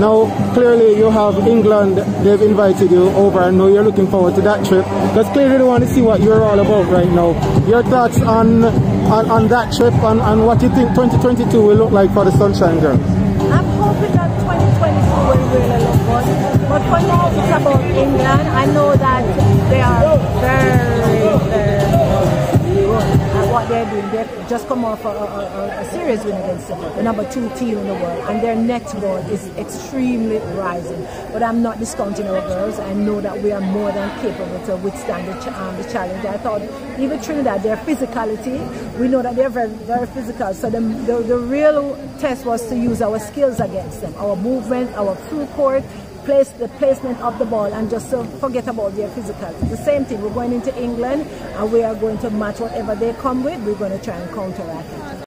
Now, clearly you have England, they've invited you over. I know you're looking forward to that trip because clearly they want to see what you're all about right now. Your thoughts on on, on that trip and, and what you think 2022 will look like for the Sunshine Girls? I'm hoping that 2022 will really look good. But for now, it's about England. I know that they're doing. They've just come off a, a, a, win against the number two team in the world, and their netball is extremely rising. But I'm not discounting our girls. I know that we are more than capable to withstand the, ch um, the challenge. I thought even Trinidad, their physicality, we know that they're very, very physical. So the, the, the real test was to use our skills against them, our movement, our full court, place the placement of the ball and just forget about their physical. The same thing, we're going into England and we are going to match whatever they come with, we're going to try and counteract it.